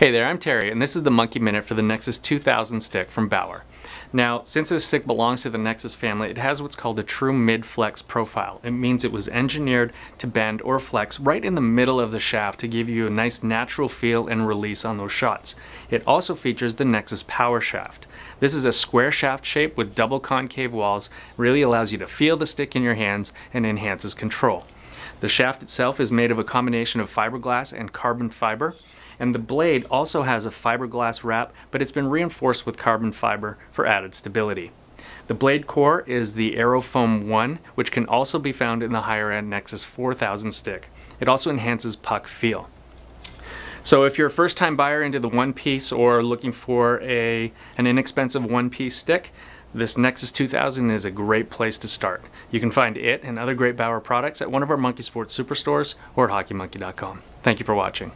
Hey there, I'm Terry, and this is the Monkey Minute for the Nexus 2000 stick from Bauer. Now, since this stick belongs to the Nexus family, it has what's called a true mid-flex profile. It means it was engineered to bend or flex right in the middle of the shaft to give you a nice natural feel and release on those shots. It also features the Nexus Power Shaft. This is a square shaft shape with double concave walls, really allows you to feel the stick in your hands and enhances control. The shaft itself is made of a combination of fiberglass and carbon fiber. And the blade also has a fiberglass wrap, but it's been reinforced with carbon fiber for added stability. The blade core is the Aerofoam 1, which can also be found in the higher end Nexus 4000 stick. It also enhances puck feel. So if you're a first time buyer into the one piece or looking for a, an inexpensive one piece stick, this Nexus 2000 is a great place to start. You can find it and other great Bauer products at one of our Monkey Sports superstores or at hockeymonkey.com. Thank you for watching.